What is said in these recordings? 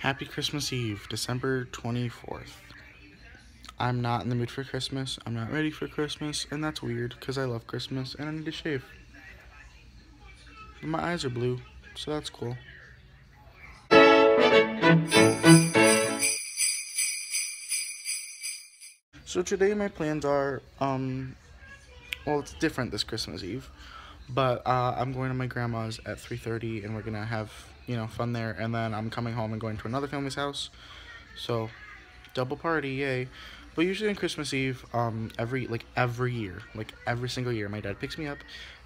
Happy Christmas Eve, December 24th. I'm not in the mood for Christmas. I'm not ready for Christmas, and that's weird because I love Christmas and I need to shave. And my eyes are blue, so that's cool. So today my plans are, um, well, it's different this Christmas Eve, but uh, I'm going to my grandma's at 3:30, and we're gonna have you know fun there, and then I'm coming home and going to another family's house, so double party, yay! But usually on Christmas Eve, um, every like every year, like every single year, my dad picks me up,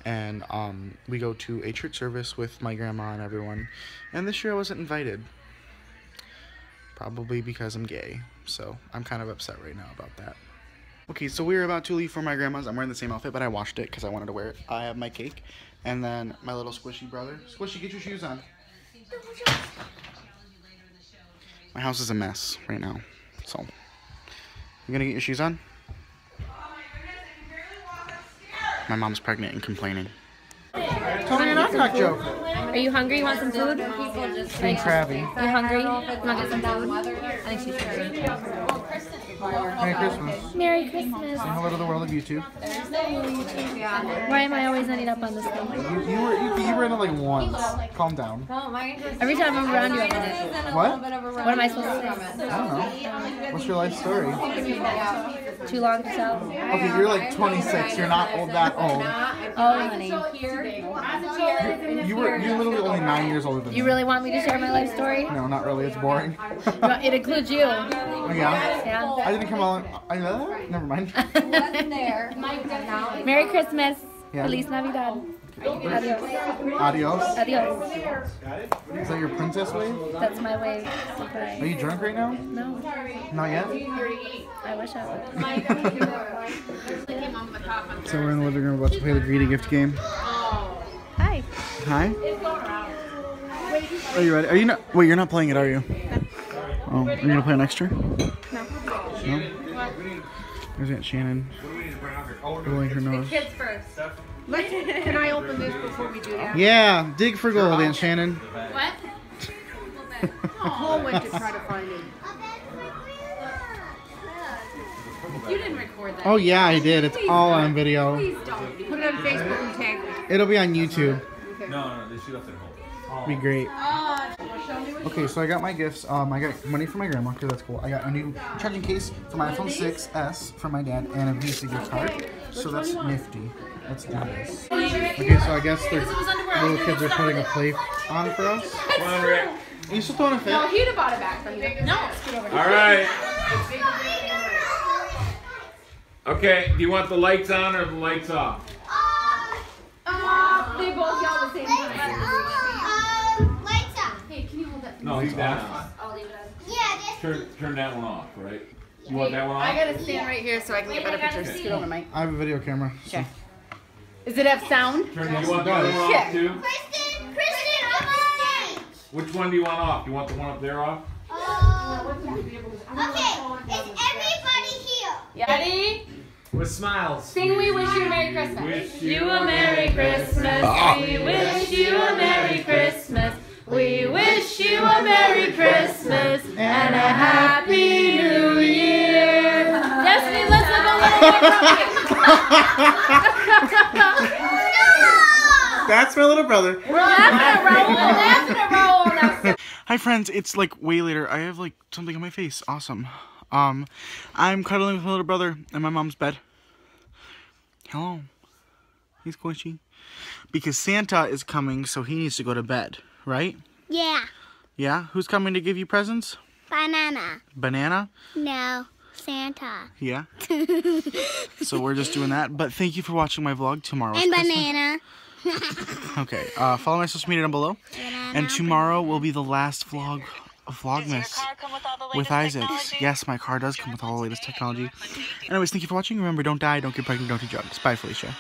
and um, we go to a church service with my grandma and everyone, and this year I wasn't invited. Probably because I'm gay, so I'm kind of upset right now about that. Okay, so we are about to leave for my grandma's. I'm wearing the same outfit, but I washed it because I wanted to wear it. I have my cake, and then my little squishy brother. Squishy, get your shoes on. My house is a mess right now, so you gonna get your shoes on? My mom's pregnant and complaining. Tell me a knock knock joke. Are you hungry? You want some food? Being crabby. You hungry? You want to get some food? I think she's hungry. Merry Christmas. Merry Christmas. Say hello to the world of YouTube. Why am I always ending up on this thing? You, you were you, you were in it like once. Calm down. Every time I'm around you, I'm in it. What? What am I supposed to say? I don't know. What's your life story? Too long to tell? Okay, you're like 26. You're not old that old. Oh, honey. You were you're literally only nine years older than me. You really want me to share my life story? No, not really. It's boring. Well, It includes you. Oh, yeah. Yeah. I didn't come on. I uh, never mind. Merry Christmas. Yeah. Feliz Navidad. Adios. Adios. Adios. Is that your princess wave? That's my way to Are you drunk right now? No, Not yet. I wish I was. So we're in the living room about to play the greedy gift game. Hi. Hi. Are you ready? Are you not? Wait, you're not playing it, are you? Oh, are you gonna play an extra? No. No. There's Aunt Shannon. Blowing her nose. Kids first. Can I open this before we do that? Yeah, dig for gold, Aunt Shannon. What? Paul went to try to find it. You didn't record that. Oh yeah, I did. It's all on video. Put it on Facebook and tag me. It'll be on YouTube. No, no, they shoot up their home. Be great. Okay, so I got my gifts. Um, I got money for my grandma because that's cool. I got a new charging case for my iPhone 6s for my dad and a Visa gift card. So that's nifty. Let's do this. Okay, so I guess the little kids are putting a play on for us. Come on, Rick. Are you still throwing a fit? He'd have bought it back from you. No. All right. Okay, do you want the lights on or the lights off? They both yell at the same time. Hey, can you hold that? No. I'll leave it as. Turn, turn that one off, right? You want that one I gotta stand right here so I can get better pictures. Scoot over, Mike. I have a video camera. So. Okay. Does it have sound? Turn, you want that one off too? Kristen, Kristen, on the stage. Which one do you want off? You want the one up there off? Um, okay, is everybody here? Ready? With smiles. Sing We Wish You a Merry Christmas. Wish You a Merry Christmas. We wish you a Merry Christmas. We wish you a Merry Christmas and a Happy New Year. Destiny, let's look a little more. That's my little brother. We're laughing at Raul. Laughing at Raul. Hi friends, it's like way later. I have like something on my face. Awesome. Um, I'm cuddling with my little brother in my mom's bed. Hello. He's squishy. Because Santa is coming, so he needs to go to bed, right? Yeah, Yeah? Who's coming to give you presents? banana. Banana? No, Santa. Yeah. so we're just doing that. But thank you for watching my vlog tomorrow. And banana. Okay. Uh, follow my social media down below. And tomorrow will be the last vlog of Vlogmas with Isaac. Yes, my car does come with all the latest technology. Anyways, thank you for watching. Remember, don't die, don't get pregnant, don't do drugs. Bye, Felicia.